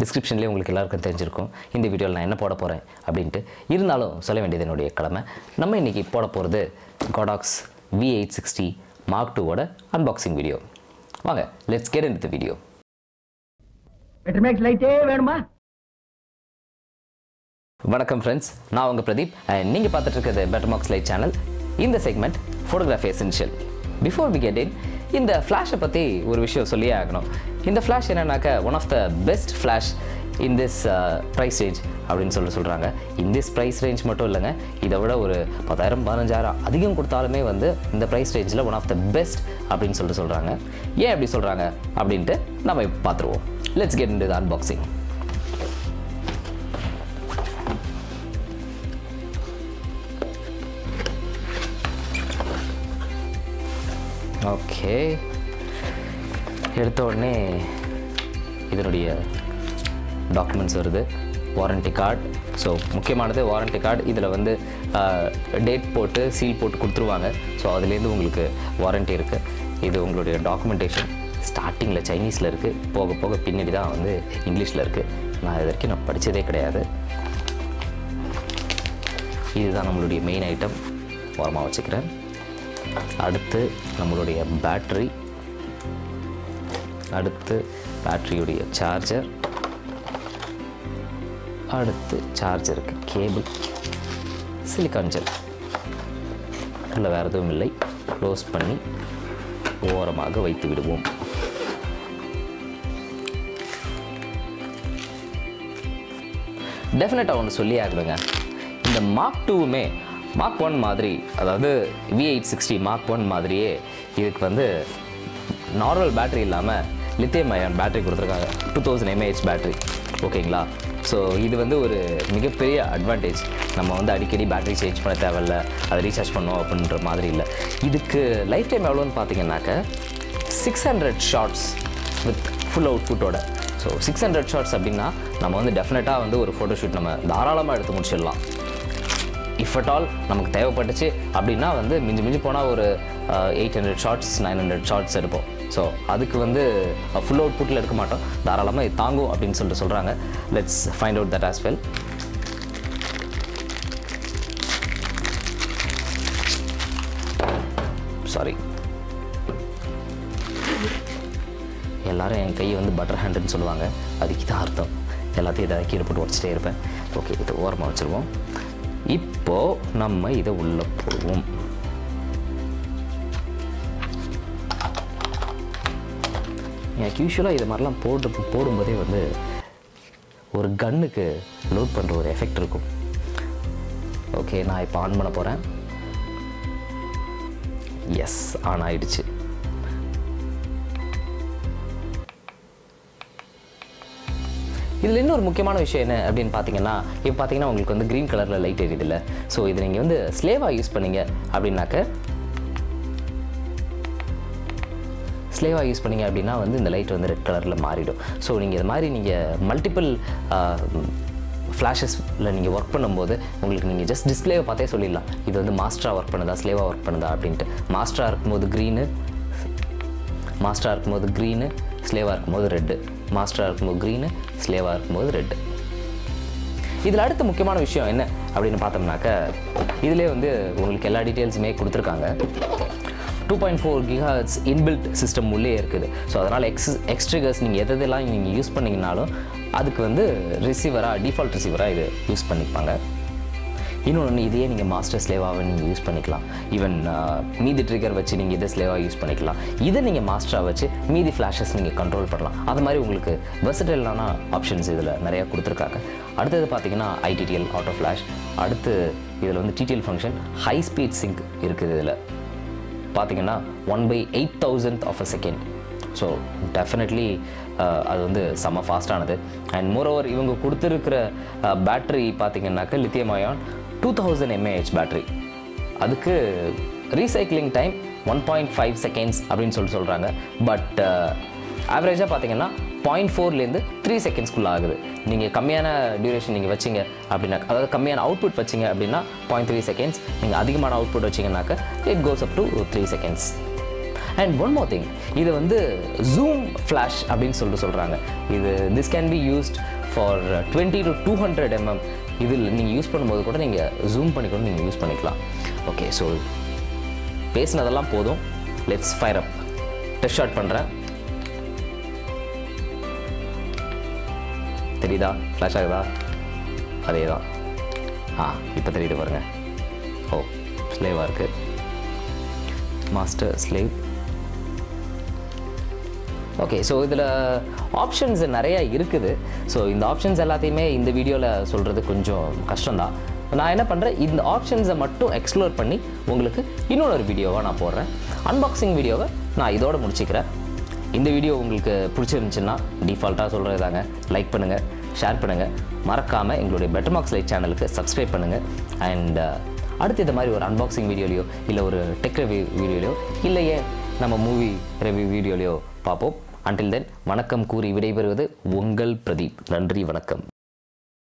டிஸ்கிரிப்ஷன்லேயே உங்களுக்கு எல்லாருக்கும் தெரிஞ்சிருக்கும். இந்த வீடியோவில் நான் என்ன போட போகிறேன் அப்படின்ட்டு இருந்தாலும் சொல்ல வேண்டியது என்னுடைய கடமை. நம்ம இன்றைக்கி போட போகிறது Godox V eight sixty mark டூவோட அன்பாக்சிங் வீடியோ வாங்க let's get in the video வேணுமா? வணக்கம் ஃப்ரெண்ட்ஸ் நான் உங்கள் பிரதீப். நீங்கள் பார்த்துட்டு இருக்கிறது பெட்டர் மார்க்ஸ் லைட் சேனல் இந்த segment photography essential before we get in இந்த ஃப்ளாஷை பற்றி ஒரு விஷயம் சொல்லியே ஆகணும். இந்த ஃப்ளாஷ் என்னன்னாக்கா one of the best flash in this price range அப்படின்னு சொல்லி சொல்கிறாங்க இன் திஸ் ப்ரைஸ் ரேஞ்ச் மட்டும் இல்லைங்க இதை விட ஒரு பத்தாயிரம் பதினஞ்சாயிரம் அதிகம் கொடுத்தாலுமே வந்து இந்த ப்ரைஸ் ரேஞ்சில் ஒன் ஆஃப் த பெஸ்ட் அப்படின்னு சொல்லிட்டு சொல்கிறாங்க ஏன் அப்படி சொல்கிறாங்க அப்படின்ட்டு நம்ம பார்த்துருவோம். Let's get in to unboxing okay. எடுத்த உடனே இதனுடைய டாக்குமெண்ட்ஸ் வருது. வாரண்டி கார்டு ஸோ முக்கியமானது வாரண்டி கார்டு இதில் வந்து டேட் போட்டு சீல் போட்டு கொடுத்துருவாங்க. ஸோ அதுலேருந்து உங்களுக்கு வாரண்டி இருக்குது இது உங்களுடைய டாக்குமெண்டேஷன் ஸ்டார்டிங்கில் சைனீஸில் இருக்குது போக போக பின்னாடி தான் வந்து இங்கிலீஷில் இருக்குது நான் இது வரைக்கும் நான் படித்ததே கிடையாது. இதுதான் நம்மளுடைய மெயின் ஐட்டம் ஓரமாக வச்சுக்கிறேன். அடுத்து நம்மளுடைய பேட்ரி அடுத்து பேட்டரியுடைய சார்ஜர் அடுத்து சார்ஜருக்கு கேபிள் சிலிக்கான் ஜெல் இல்லை வேறு எதுவும் இல்லை. க்ளோஸ் பண்ணி ஓரமாக வைத்து விடுவோம். டெஃபினட்டாக ஒன்று சொல்லி ஆகணுங்க. இந்த மார்க் டூவுமே மார்க் ஒன் மாதிரி அதாவது V eight sixty mark one மாதிரியே இதுக்கு வந்து நார்மல் பேட்ரி இல்லாமல் லித்தியம் அயன் பேட்ரி கொடுத்துருக்காங்க. டூ தௌசண்ட் எம்ஏஹெச் பேட்டரி ஓகேங்களா ஸோ இது வந்து ஒரு மிகப்பெரிய அட்வான்டேஜ் நம்ம வந்து அடிக்கடி பேட்டரி சேஞ்ச் பண்ண தேவையில்ல. அதை ரீசார்ஜ் பண்ணோம் அப்படின்ற மாதிரி இல்லை. இதுக்கு லைஃப் டைம் எவ்வளோன்னு பார்த்தீங்கன்னாக்க six hundred shots with full அவுட்புட்டோட so six hundred shots அப்படின்னா நம்ம வந்து டெஃபினட்டாக வந்து ஒரு ஃபோட்டோஷூட் நம்ம தாராளமாக எடுத்து முடிச்சிடலாம். இஃப் அட் ஆல் நமக்கு தேவைப்பட்டுச்சு அப்படின்னா வந்து மிஞ்சி மிஞ்சி போனால் ஒரு eight hundred shots nine hundred shots எடுப்போம். ஸோ அதுக்கு வந்து ஃபுல் அவுட் புட்டில் எடுக்க மாட்டோம். தாராளமாக இது தாங்கும் அப்படின்னு சொல்லிட்டு சொல்கிறாங்க let's find out that as well sorry எல்லோரும் என் கையை வந்து பட்டர் ஹேண்டுன்னு சொல்லுவாங்க. அதுக்கு தான் அர்த்தம். எல்லாத்தையும் இதை கீழே போட்டு உடச்சிட்டே இருப்பேன். ஓகே இதை ஓரமாக வச்சுருவோம். இப்போ நம்ம இதை உள்ளே போவோம் எனக்கு யூஸ்வலாக இது மாதிரிலாம் போட்டு போடும்போதே வந்து ஒரு கன்னுக்கு லோட் பண்ணுற ஒரு எஃபெக்ட் இருக்கும். ஓகே நான் இப்போ ஆன் பண்ண போகிறேன் எஸ் ஆன் ஆயிடுச்சு. இதில் இன்னொரு முக்கியமான விஷயம் என்ன அப்படின்னு பார்த்தீங்கன்னா இப்போ பார்த்தீங்கன்னா உங்களுக்கு வந்து க்ரீன் கலரில் லைட் எரியுது இல்லை ஸோ இது நீங்கள் வந்து ஸ்லேவாக யூஸ் பண்ணீங்க அப்படின்னாக்க ஸ்லேவாக யூஸ் பண்ணீங்க அப்படின்னா வந்து இந்த லைட் வந்து ரெட் கலரில் மாறிடும். ஸோ நீங்கள் இது மாதிரி நீங்கள் மல்டிபிள் ஃப்ளாஷஸில் நீங்கள் ஒர்க் பண்ணும்போது உங்களுக்கு நீங்கள் ஜஸ்ட் டிஸ்பிளேவை பார்த்தே சொல்லிடலாம். இது வந்து மாஸ்டராக ஒர்க் பண்ணுதா ஸ்லேவாக ஒர்க் பண்ணுதா அப்படின்ட்டு. மாஸ்டராக இருக்கும்போது க்ரீனு மாஸ்டராக இருக்கும்போது க்ரீனு ஸ்லேவாக இருக்கும்போது ரெட்டு மாஸ்டராக இருக்கும்போது க்ரீனு ஸ்லேவாக இருக்கும்போது ரெட்டு இதில் அடுத்த முக்கியமான விஷயம் என்ன அப்படின்னு பார்த்தோம்னாக்க இதிலே வந்து உங்களுக்கு எல்லா டீட்டெயில்ஸுமே கொடுத்துருக்காங்க. Two point four gigahertz inbuilt system உள்ளே இருக்குது. ஸோ அதனால் எக்ஸ் எக்ஸ்ட்ரிகர்ஸ் நீங்கள் எதெல்லாம் நீங்கள் யூஸ் பண்ணிங்கனாலும் அதுக்கு வந்து ரிசீவராக டிஃபால்ட் ரிசீவராக இது யூஸ் பண்ணிப்பாங்க. இன்னொன்று இதையே நீங்கள் மாஸ்டர் ஸ்லேவாகவே நீங்கள் யூஸ் பண்ணிக்கலாம். ஈவன் மீதி ட்ரிகர் வச்சு நீங்கள் இதை ஸ்லேவாக யூஸ் பண்ணிக்கலாம். இதை நீங்கள் மாஸ்டராக வச்சு மீதி ஃப்ளாஷஸ் நீங்கள் கண்ட்ரோல் பண்ணலாம். அது மாதிரி உங்களுக்கு வெர்சடைலான ஆப்ஷன்ஸ் இதில் நிறையா கொடுத்துருக்காங்க. அடுத்தது பார்த்தீங்கன்னா ஐடிடிஎல் ஆட்டோ ஃப்ளாஷ் அடுத்து இதில் வந்து TTL function high speed sync இருக்குது இதில். பார்த்தீங்கன்னா one by eight thousand of a second so definitely uh, அது வந்து செம்ம ஃபாஸ்டானது அண்ட் மோரோவர் இவங்க கொடுத்துருக்கிற பேட்ரி uh, பார்த்தீங்கன்னாக்க lithium ion two thousand mAh battery அதுக்கு recycling time one point five seconds அப்படின்னு சொல்லி சொல்கிறாங்க பட் uh, ஆவரேஜாக பார்த்தீங்கன்னா பாயிண்ட் ஃபோர்லேருந்து த்ரீ செகண்ட்ஸ்குள்ளே ஆகுது. நீங்கள் கம்மியான டியூரேஷன் நீங்கள் வச்சிங்க அப்படின்னா அதாவது கம்மியான அவுட்புட் வச்சிங்க அப்படின்னா பாயிண்ட் த்ரீ செகண்ட்ஸ் நீங்கள் அதிகமான output வச்சிங்கனாக்க it goes up to three seconds and one more thing இது வந்து ஜூம் ஃப்ளாஷ் அப்படின்னு சொல்லிட்டு சொல்கிறாங்க இது this can be used for twenty to two hundred mm இதில் நீங்கள் யூஸ் பண்ணும்போது கூட நீங்கள் ஜூம் பண்ணிக்கூட நீங்கள் யூஸ் பண்ணிக்கலாம். ஓகே ஸோ பேசினதெல்லாம் போதும். Let's fire up test shot பண்ணுறேன் தெரியுதா? ஃப்ளாஷ் ஆகுதா? அதே தான் ஆ இப்போ தெரியுது பாருங்க. ஓ ஸ்லேவாக இருக்குது மாஸ்டர் ஸ்லேவ் ஓகே ஸோ இதில் ஆப்ஷன்ஸ் நிறையா இருக்குது. ஸோ இந்த ஆப்ஷன்ஸ் எல்லாத்தையுமே இந்த வீடியோவில் சொல்கிறது கொஞ்சம் கஷ்டம்தான். நான் என்ன பண்ணுறேன் இந்த ஆப்ஷன்ஸை மட்டும் எக்ஸ்ப்ளோர் பண்ணி உங்களுக்கு இன்னொரு வீடியோவாக நான் போடுறேன். அன்பாக்சிங் வீடியோவை நான் இதோட முடிச்சுக்கிறேன். இந்த வீடியோ உங்களுக்கு பிடிச்சிருந்துச்சுன்னா டிஃபால்ட்டாக சொல்கிறது தாங்க. லைக் பண்ணுங்கள் ஷேர் பண்ணுங்கள் மறக்காமல் எங்களுடைய பெட்டர் மார்க்ஸ் லைட் சேனலுக்கு சப்ஸ்கிரைப் பண்ணுங்கள் அண்ட் அடுத்து இந்த மாதிரி ஒரு அன்பாக்சிங் வீடியோலையோ இல்லை ஒரு டெக் ரிவ்யூ வீடியோலையோ இல்லையே நம்ம மூவி ரிவ்யூ வீடியோலையோ பார்ப்போம். அன்றில் தென் வணக்கம் கூறி விடைபெறுவது உங்கள் பிரதீப். நன்றி வணக்கம்.